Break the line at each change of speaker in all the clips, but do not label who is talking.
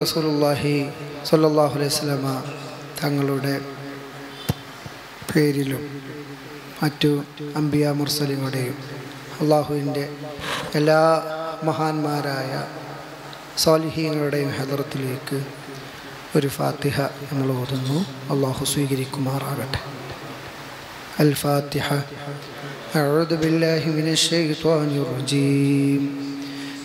റസൂലുള്ളാഹി സ്വല്ലല്ലാഹു അലൈഹി വസല്ലമ തങ്ങളുടെ പേരിലും മറ്റു അംബിയ മുർസലിങ്ങളുടെയും അള്ളാഹുവിൻ്റെ എല്ലാ മഹാന്മാരായ സ്വാലിഹീങ്ങളുടെയും ഹദറത്തിലേക്ക് ഒരു ഫാത്തിഹ നമ്മൾ ഓതുന്നു അള്ളാഹു സ്വീകരിക്കുമാറാകട്ടെ അൽ ഫാത്തിഹ أعوذ بالله من الشيطان الرجيم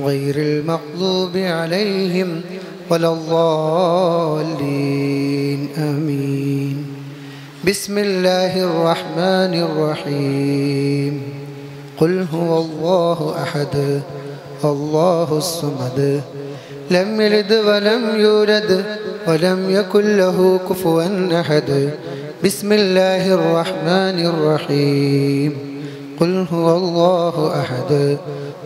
غير المغضوب عليهم ولا الضالين. آمين. بسم الله الرحمن الرحيم. قل هو الله أحد الله الصمد. لم يلد ولم يولد ولم يكن له كفوا أحد. بسم الله الرحمن الرحيم. قل هو الله أحد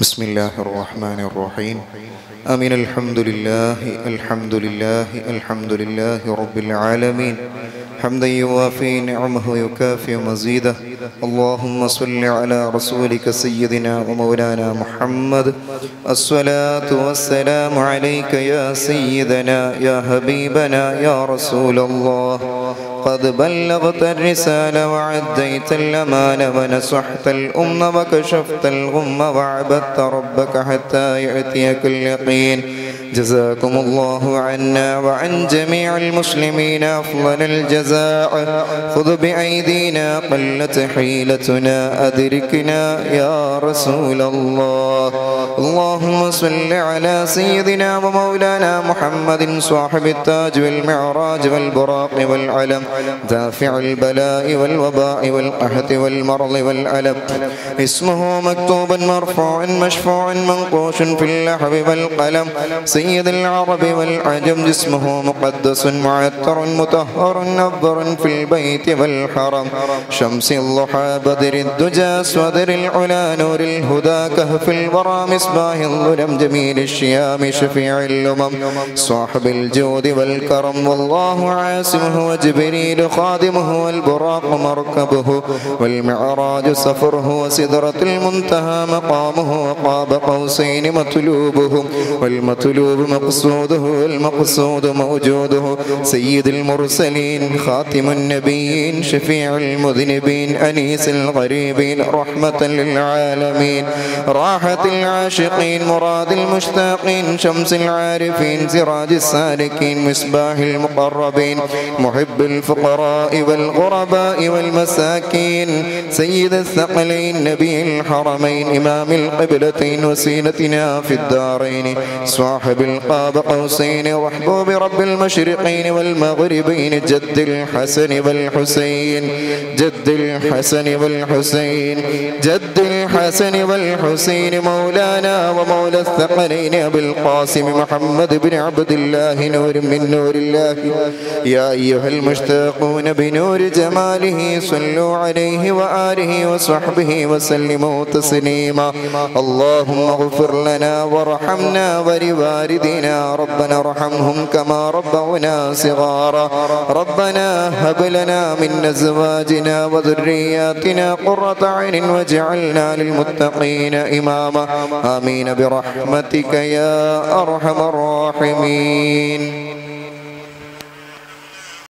بسم الله الرحمن الرحيم. أمين. الحمد لله الحمد لله الحمد لله رب العالمين. حمدا يوافي نعمه ويكافئ مزيده. اللهم صل على رسولك سيدنا ومولانا محمد. الصلاة والسلام عليك يا سيدنا يا حبيبنا يا رسول الله. قد بلغت الرسالة وعديت الأمانة ونصحت الأمة وكشفت الغم وعبدت ربك حتى يأتيك اليقين. جزاكم الله عنا وعن جميع المسلمين أفضل الجزاء. خذ بأيدينا قلت حيلتنا أدركنا يا رسول الله. اللهم صل على سيدنا ومولانا محمد صاحب التاج والمعراج والبراق والعلم دافع البلاء والوباء والقحط والمرض والألم. اسمه مكتوبا مرفوعا مشفوعا منقوش في اللحب والقلم. سيد العرب والعجم جسمه مقدس معطر مطهر نظر في البيت والحرم. شمس الضحى بدر الدجى صدر العلا نور الهدى كهف الورى مصباح الظلم جميل الشيام شفيع الأمم صاحب الجود والكرم والله عاصمه وجبريل خادمه والبراق مركبه. والمعراج سفره وسدرة المنتهى مقامه وقاب قوسين مطلوبه. والمطلوب مقصوده والمقصود موجوده. سيد المرسلين خاتم النبيين شفيع المذنبين أنيس الغريبين رحمة للعالمين راحة العاشقين مراد المشتاقين شمس العارفين سراج السالكين مصباح المقربين محب الفقراء والغرباء والمساكين سيد الثقلين نبي الحرمين إمام القبلتين وسيلتنا في الدارين صاحب القاب قوسين وحبوب رب المشرقين والمغربين جد الحسن والحسين جد الحسن والحسين جد الحسن والحسين مولانا ومولى الثقلين أبي القاسم محمد بن عبد الله نور من نور الله. يا أيها المشتاقون بنور جماله صلوا عليه وآله وصحبه وسلموا تسليما. اللهم اغفر لنا وارحمنا ولوالدينا ربنا ارحمهم كما ربونا صغارا. ربنا هب لنا من أزواجنا وذرياتنا قرة عين واجعلنا للمتقين إماما. آمين برحمتك يا أرحم الراحمين.